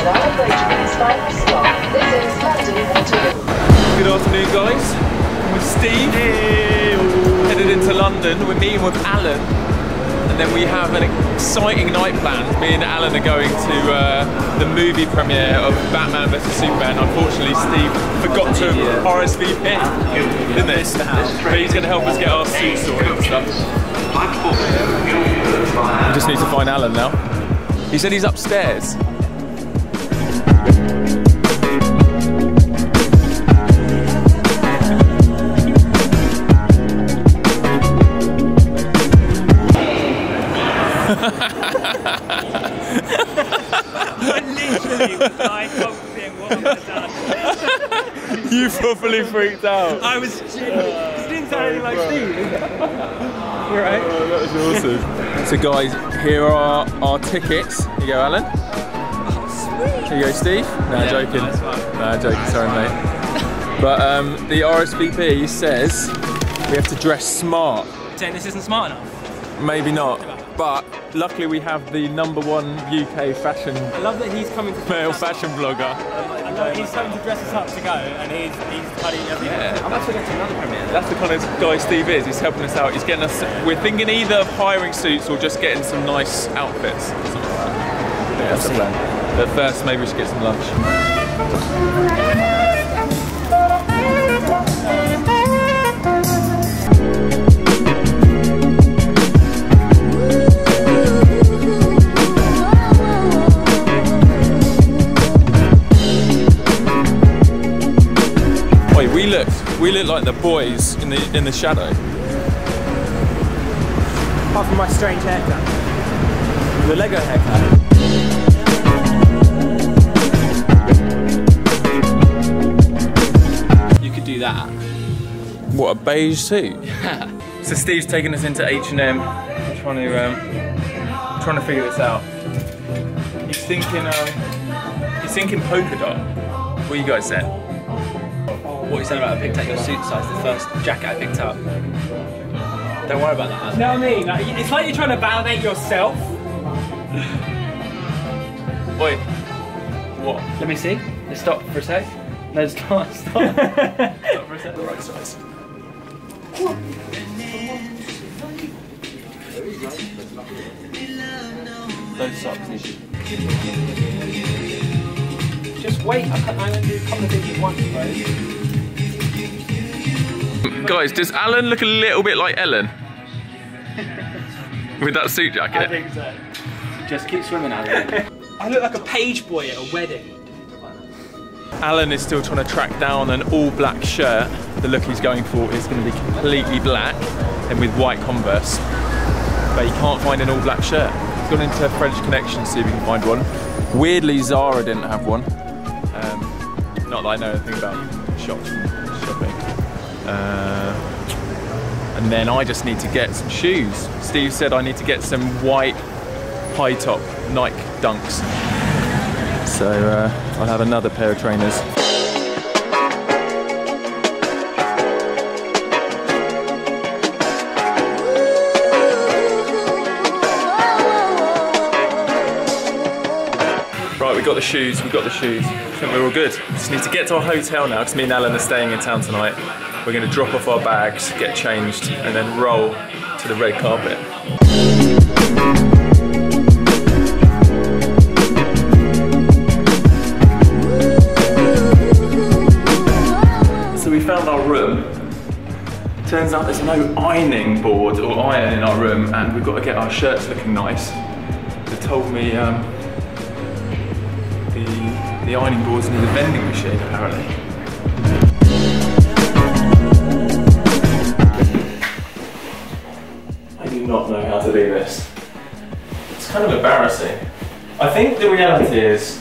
Good afternoon, guys. I'm With Steve, headed into London. We're meeting with Alan, and then we have an exciting night planned. Me and Alan are going to uh, the movie premiere of Batman vs Superman. Unfortunately, Steve forgot to RSVP, didn't he? But he's going to help us get our suits sorted and stuff. We just need to find Alan now. He said he's upstairs. Freaked out. I was genuinely, because didn't sound anything like Steve. You're right. That was awesome. So guys, here are our tickets. Here you go, Alan. Here you go, Steve. No, joking. nice one. No, joking. Sorry, mate. But um, the RSVP says we have to dress smart. Saying this isn't smart enough. Maybe not. But luckily we have the number one UK fashion I love that he's coming to male fashion blogger. I love he's coming to dress us up to go, and he's he's cutting everything. Yeah. I'm actually going to another premiere. That's the kind of guy Steve is. He's helping us out. He's getting us. We're thinking either of hiring suits or just getting some nice outfits. Something like that. Yeah, that's the plan. But first, maybe we should get some lunch. Look. We look like the boys in the in the shadow. Apart from my strange haircut. The Lego haircut. You could do that. What a beige suit. so Steve's taking us into H and M. Trying to um, trying to figure this out. He's thinking um, he's thinking polka dot. What you guys said? What you said about I picked up your suit size, the first jacket I picked up. Don't worry about that. You know what I mean? Like, it's like you're trying to validate yourself. Wait. What? Let me see. Let's stop for a sec. No, stop, stop. stop for a sec. The Right size. Those socks need to Just wait. I can't, I'm to do a couple of things at once, bro. Guys, does Alan look a little bit like Ellen? With that suit jacket? I think so. Just keep swimming, Alan. I look like a page boy at a wedding. Alan is still trying to track down an all black shirt. The look he's going for is going to be completely black and with white Converse. But he can't find an all black shirt. He's gone into French Connection to see if he can find one. Weirdly, Zara didn't have one. Um, not that I know anything about shop, shopping. Uh, and then I just need to get some shoes. Steve said I need to get some white high top Nike Dunks. So uh, I'll have another pair of trainers. Right, we got the shoes, we got the shoes. I think we're all good. Just need to get to our hotel now because me and Alan are staying in town tonight. We're going to drop off our bags, get changed, and then roll to the red carpet. So we found our room. Turns out there's no ironing board or iron in our room, and we've got to get our shirts looking nice. They told me um, the the ironing board's near the vending machine apparently. Not know how to do this. It's kind of embarrassing. I think the reality is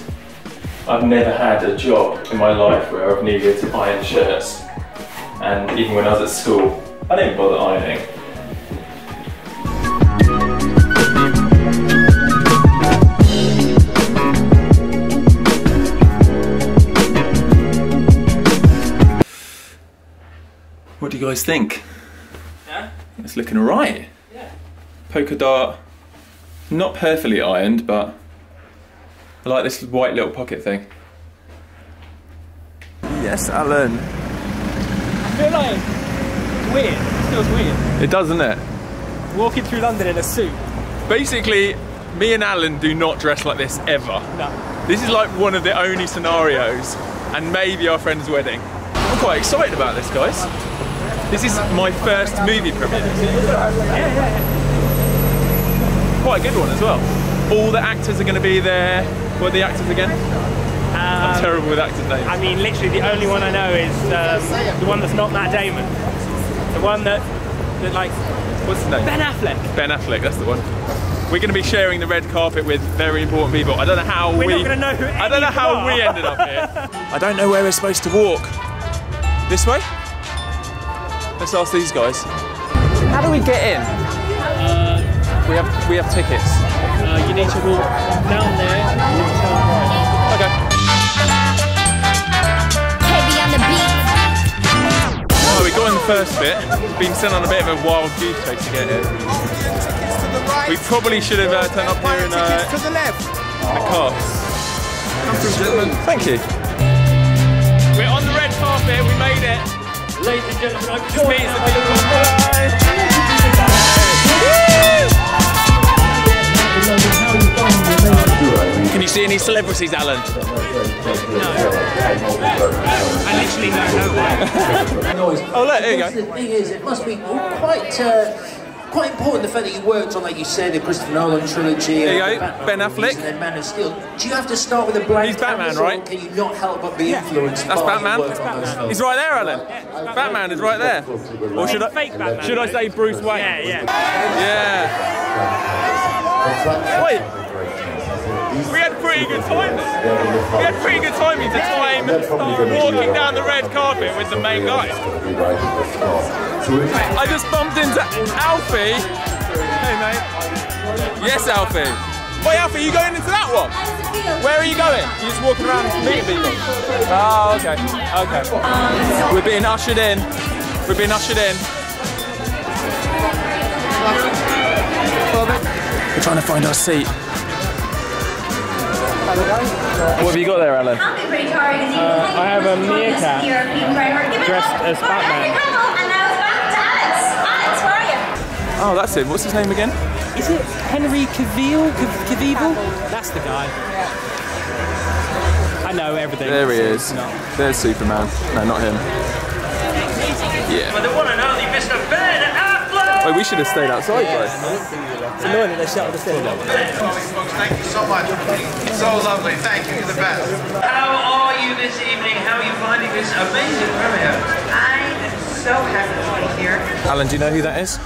I've never had a job in my life where I've needed to iron shirts. And even when I was at school, I didn't bother ironing. What do you guys think? Yeah? It's looking alright. Yeah. Polka dot, not perfectly ironed, but I like this white little pocket thing. Yes, Alan. I feel like weird. It feels weird. It does, doesn't it? Walking through London in a suit. Basically, me and Alan do not dress like this ever. No. This is like one of the only scenarios, and maybe our friend's wedding. I'm quite excited about this, guys. This is my first movie premiere. Quite a good one as well. All the actors are going to be there. What are the actors again? I'm Um, terrible with actors' names. I mean, literally, the only one I know is um, the one that's not Matt Damon. The one that, that like, What's his name? Ben Affleck. Ben Affleck, that's the one. We're going to be sharing the red carpet with very important people. I don't know how We're we. not gonna know who I don't know how are. we ended up here. I don't know where we're supposed to walk. This way? Let's ask these guys. How do we get in? We have we have tickets. Uh, you need to walk down there and turn right. Okay. Heavy on the beat. Well, we got in the first bit. Been sent on a bit of a wild goose chase to get here. We probably should have uh, turned up here in, uh, to the left. in car. Thank you. We're on the red carpet. We made it. Ladies and gentlemen, I'm This meets the celebrities, Alan? I literally know no one. Oh, look, there you go. The thing is, it must be quite uh, quite important the fact that you worked on, like you said, the Christopher Nolan trilogy. There you go, Batman Ben Affleck. And then Man of Steel. Do you have to start with a blank He's Batman, right? Can you not help but be influenced That's by Batman. your work on those films? He's right there, Alan. Batman is right there. Or should I, Fake Batman. should I say Bruce Wayne? Yeah, yeah. Yeah. Wait. We had pretty good timing. We had pretty good timing to time walking down the red carpet with the main guy. I just bumped into Alfie. Hey, mate. Yes, Alfie. Wait, Alfie, you going into that one? Where are you going? You just walking around meeting people? Oh, okay. Okay. We're being ushered in. We're being ushered in. We're trying to find our seat. What have you got there, Alan? I'll be pretty tired because uh, I have a meerkat dressed as Batman. And now it's back to Alex. Alex, where are you? Oh, that's it. What's his name again? Is it Henry Cavill? Cavill? That's the guy. I know everything. There he is. No. There's Superman. No, not him. Yeah. The one and only Mr. Ben Affleck! Wait, we should have stayed outside, guys. It's annoying that they shut the cinema. Thank you so much. So lovely. Thank you. You're the best. How are you this evening? How are you finding this amazing premiere? I am so happy to be here. Alan, do you know who that is?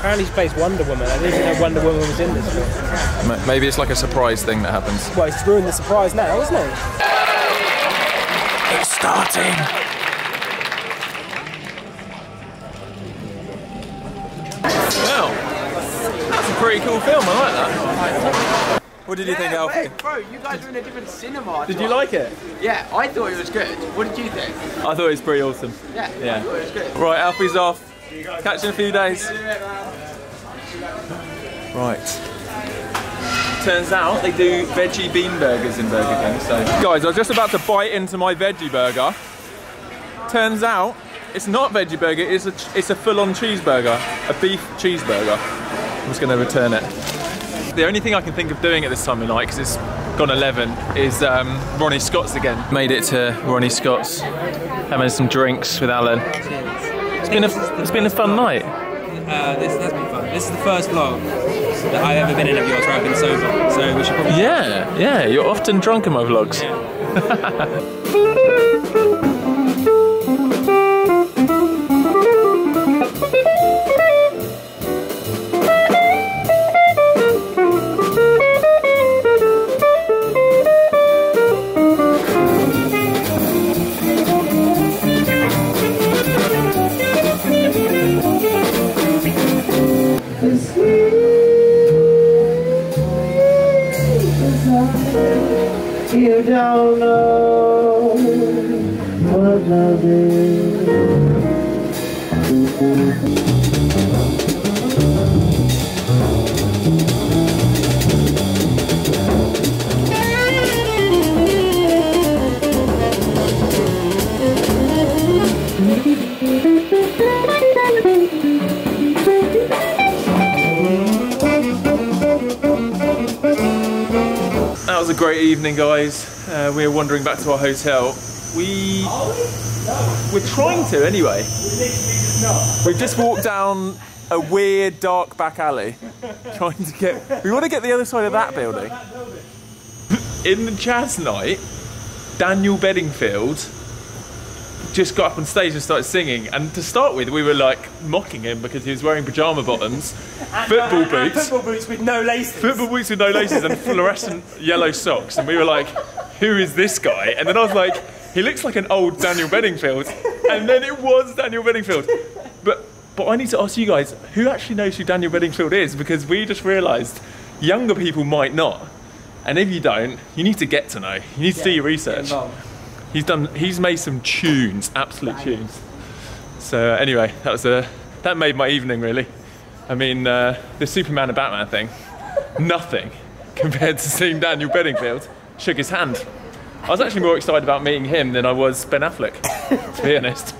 Apparently he plays Wonder Woman. I didn't even know Wonder Woman was in this film. Maybe it's like a surprise thing that happens. Well, he's ruined the surprise now, isn't he? It's starting. Pretty cool film. I like that. What did you think, Alfie? Bro, you guys are in a different cinema. Did you like it? Yeah, I thought it was good. What did you think? I thought it was pretty awesome. Yeah, Yeah. I thought it was good. Right, Alfie's off. Catch you in a few days. Right. Turns out they do veggie bean burgers in Burger King. So, guys, I was just about to bite into my veggie burger. Turns out it's not veggie burger. It's a it's a full-on cheeseburger, a beef cheeseburger. I'm going to return it. The only thing I can think of doing at this time of night, because it's gone 11, is um, Ronnie Scott's again. Made it to Ronnie Scott's, having some drinks with Alan. It's been a it's been a fun night. Uh, this has been fun. This is the first vlog that I've ever been in of yours where I've been sober. So we should probably. Yeah, yeah. You're often drunk in my vlogs. You evening, guys. Uh, we're wandering back to our hotel. We we're trying to anyway. We've just walked down a weird dark back alley, trying to get. We want to get the other side of that building. In the jazz night, Daniel Bedingfield just got up on stage and started singing. And to start with, we were like mocking him because he was wearing pajama bottoms, uh, football and boots, football boots with no laces. football boots with no laces, and fluorescent yellow socks. And we were like, "Who is this guy?" And then I was like, "He looks like an old Daniel Bedingfield." And then it was Daniel Bedingfield. But but I need to ask you guys, who actually knows who Daniel Bedingfield is? Because we just realised younger people might not. And if you don't, you need to get to know. You need to do your research. He's done. He's made some tunes, absolute tunes. So uh, anyway, that was a that made my evening really. I mean, uh, the Superman and Batman thing, nothing compared to seeing Daniel Bedingfield shook his hand. I was actually more excited about meeting him than I was Ben Affleck, to be honest.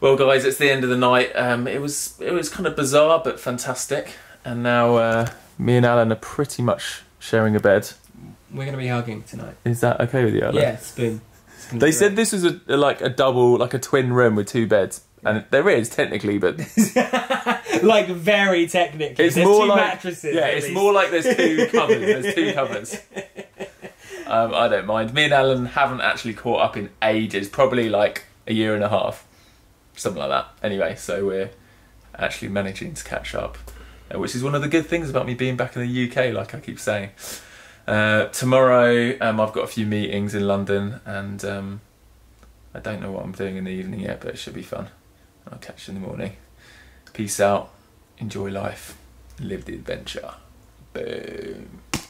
Well, guys, it's the end of the night. Um, it was it was kind of bizarre but fantastic, and now uh, me and Alan are pretty much sharing a bed. We're gonna be hugging tonight. Is that okay with you, Alan? Yeah, spoon. They said this was a, like a double, like a twin room with two beds, and there is technically, but like very technically. it's There's more two like mattresses. yeah, at it's least. more like there's two covers. There's two covers. Um, I don't mind. Me and Alan haven't actually caught up in ages, probably like a year and a half, something like that. Anyway, so we're actually managing to catch up, uh, which is one of the good things about me being back in the UK, like I keep saying. Uh, tomorrow, um, I've got a few meetings in London, and um, I don't know what I'm doing in the evening yet, but it should be fun. I'll catch you in the morning. Peace out. Enjoy life. Live the adventure. Boom.